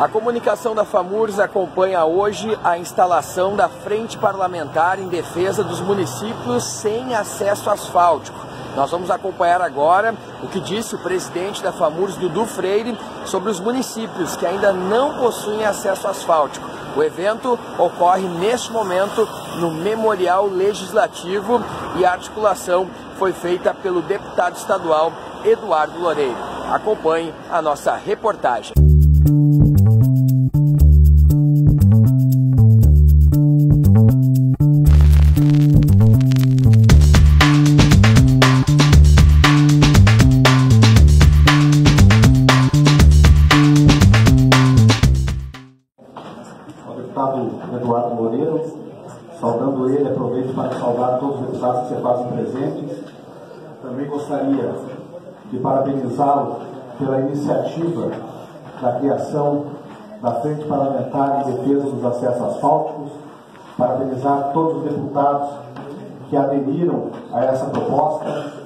A comunicação da FAMURS acompanha hoje a instalação da Frente Parlamentar em Defesa dos Municípios sem acesso asfáltico. Nós vamos acompanhar agora o que disse o presidente da FAMURS, Dudu Freire, sobre os municípios que ainda não possuem acesso asfáltico. O evento ocorre neste momento no Memorial Legislativo e a articulação foi feita pelo deputado estadual Eduardo Loureiro. Acompanhe a nossa reportagem. Aproveito para saudar todos os deputados que se fazem presentes. Também gostaria de parabenizá-lo pela iniciativa da criação da Frente Parlamentar em Defesa dos Acessos Asfálticos, parabenizar todos os deputados que aderiram a essa proposta.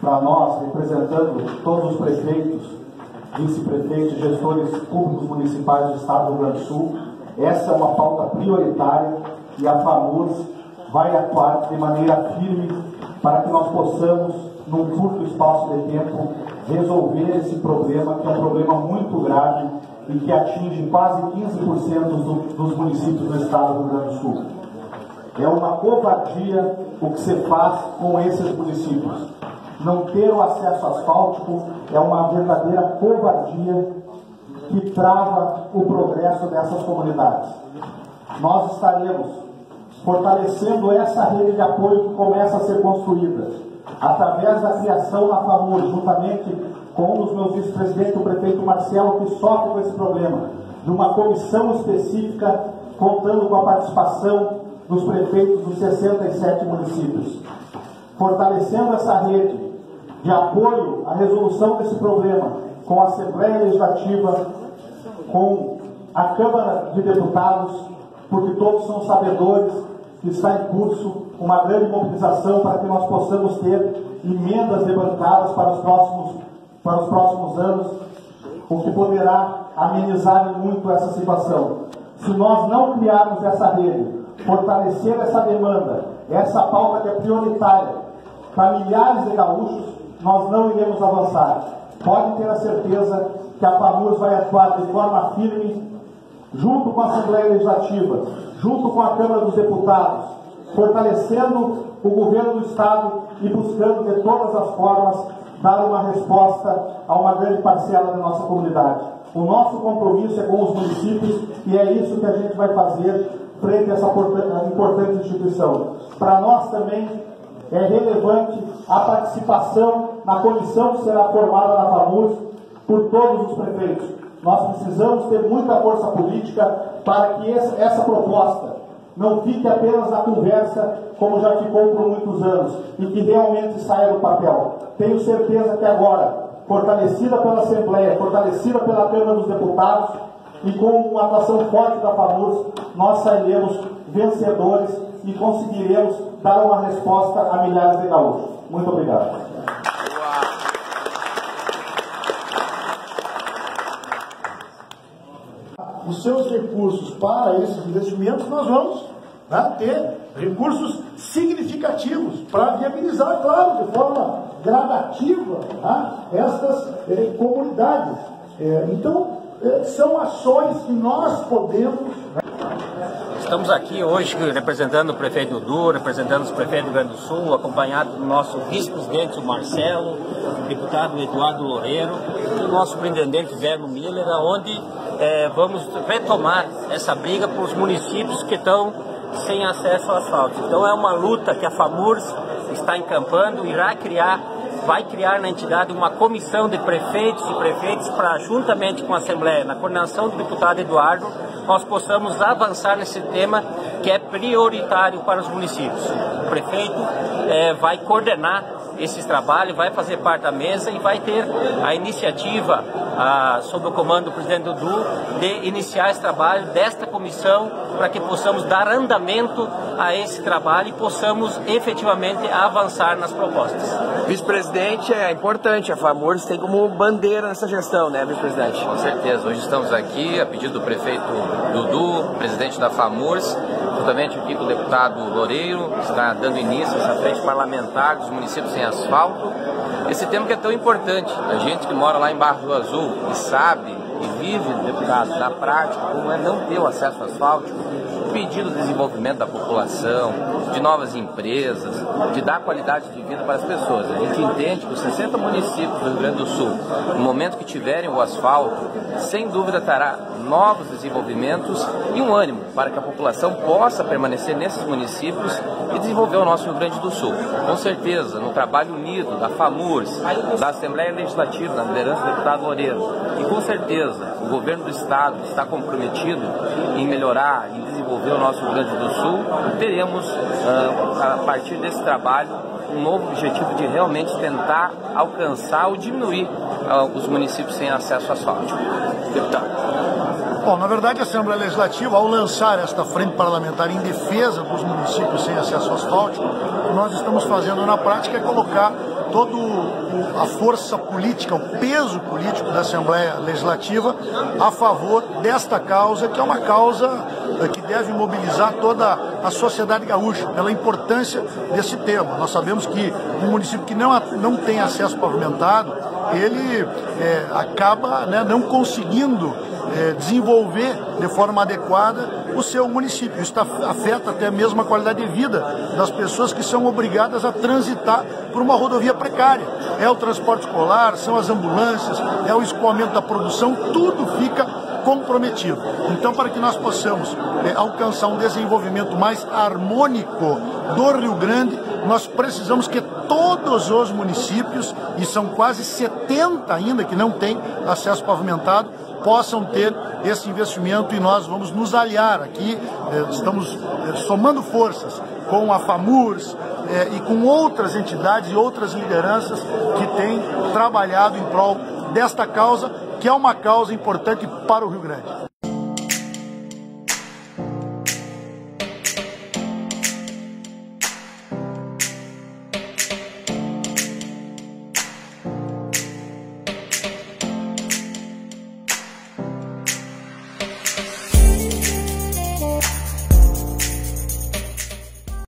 Para nós, representando todos os prefeitos, vice-prefeitos gestores públicos municipais do Estado do Rio Grande do Sul, essa é uma pauta prioritária e a FAMURS vai atuar de maneira firme para que nós possamos, num curto espaço de tempo, resolver esse problema, que é um problema muito grave e que atinge quase 15% do, dos municípios do estado do Rio Grande do Sul. É uma covardia o que se faz com esses municípios. Não ter o acesso asfáltico é uma verdadeira covardia que trava o progresso dessas comunidades. Nós estaremos fortalecendo essa rede de apoio que começa a ser construída, através da criação da FAMUR, juntamente com um dos meus vice-presidentes, o prefeito Marcelo, que sofre com esse problema, de uma comissão específica, contando com a participação dos prefeitos dos 67 municípios. Fortalecendo essa rede de apoio à resolução desse problema, com a Assembleia Legislativa, com a Câmara de Deputados, porque todos são sabedores que está em curso uma grande mobilização para que nós possamos ter emendas debancadas para os próximos, para os próximos anos, o que poderá amenizar muito essa situação. Se nós não criarmos essa rede, fortalecer essa demanda, essa pauta que é prioritária para milhares de gaúchos, nós não iremos avançar. Pode ter a certeza que a FAMURS vai atuar de forma firme, junto com a Assembleia Legislativa, junto com a Câmara dos Deputados, fortalecendo o governo do Estado e buscando de todas as formas dar uma resposta a uma grande parcela da nossa comunidade. O nosso compromisso é com os municípios e é isso que a gente vai fazer frente a essa importante instituição. Para nós também é relevante a participação na comissão que será formada na FAMURS por todos os prefeitos. Nós precisamos ter muita força política para que essa, proposta não fique apenas na conversa, como já ficou por muitos anos, e que realmente saia do papel. Tenho certeza que agora, fortalecida pela Assembleia, fortalecida pela Câmara dos Deputados, e com uma atuação forte da FAMURS, nós sairemos vencedores e conseguiremos dar uma resposta a milhares de gaúchos. Muito obrigado. Os seus recursos para esses investimentos, nós vamos né, ter recursos significativos para viabilizar, claro, de forma gradativa, né, estas eh, comunidades. Eh, então, eh, são ações que nós podemos. Estamos aqui hoje representando o prefeito Dudu, representando os prefeitos do Rio Grande do Sul, acompanhado do nosso vice-presidente, Marcelo, deputado Eduardo Loureiro e o nosso superintendente Verno Miller, onde é, vamos retomar essa briga para os municípios que estão sem acesso ao asfalto. Então é uma luta que a FAMURS está encampando, irá criar, vai criar na entidade uma comissão de prefeitos e prefeitos para, juntamente com a Assembleia, na coordenação do deputado Eduardo, nós possamos avançar nesse tema que é prioritário para os municípios. O prefeito é, vai coordenar esse trabalho, vai fazer parte da mesa e vai ter a iniciativa, ah, sob o comando do presidente Dudu, de iniciar esse trabalho desta comissão para que possamos dar andamento a esse trabalho e possamos efetivamente avançar nas propostas. Vice-presidente, é importante, a FAMURS tem como bandeira nessa gestão, né, vice-presidente? Com certeza, hoje estamos aqui a pedido do prefeito Dudu, presidente da FAMURS, juntamente aqui com o deputado Loureiro, está dando início a essa frente parlamentar dos municípios sem asfalto. Esse tema que é tão importante, a gente que mora lá em Barro do Azul e sabe e vive, deputado, na prática, como é não ter o acesso asfáltico, pedido de desenvolvimento da população, de novas empresas, de dar qualidade de vida para as pessoas. A gente entende que os 60 municípios do Rio Grande do Sul, no momento que tiverem o asfalto, sem dúvida terá novos desenvolvimentos e um ânimo para que a população possa permanecer nesses municípios desenvolver o nosso Rio Grande do Sul. Com certeza, no trabalho unido da FAMURS, da Assembleia Legislativa, na liderança do deputado Loureiro, e com certeza o governo do Estado está comprometido em melhorar e desenvolver o nosso Rio Grande do Sul, teremos, ah, a partir desse trabalho, um novo objetivo de realmente tentar alcançar ou diminuir uh, os municípios sem acesso asfáltico. Deputado. Bom, na verdade, a Assembleia Legislativa, ao lançar esta frente parlamentar em defesa dos municípios sem acesso asfáltico, o que nós estamos fazendo na prática é colocar toda a força política, o peso político da Assembleia Legislativa a favor desta causa, que é uma causa que deve mobilizar toda a sociedade gaúcha, pela importância desse tema. Nós sabemos que um município que não, não tem acesso pavimentado, ele é, acaba né, não conseguindo é, desenvolver de forma adequada o seu município. Isso tá, afeta até mesmo a qualidade de vida das pessoas que são obrigadas a transitar por uma rodovia precária. É o transporte escolar, são as ambulâncias, é o escoamento da produção, tudo fica comprometido. Então, para que nós possamos é, alcançar um desenvolvimento mais harmônico do Rio Grande, nós precisamos que todos os municípios, e são quase 70 ainda que não têm acesso pavimentado, possam ter esse investimento e nós vamos nos aliar aqui, eh, estamos eh, somando forças com a FAMURS e com outras entidades e outras lideranças que têm trabalhado em prol desta causa, que é uma causa importante para o Rio Grande.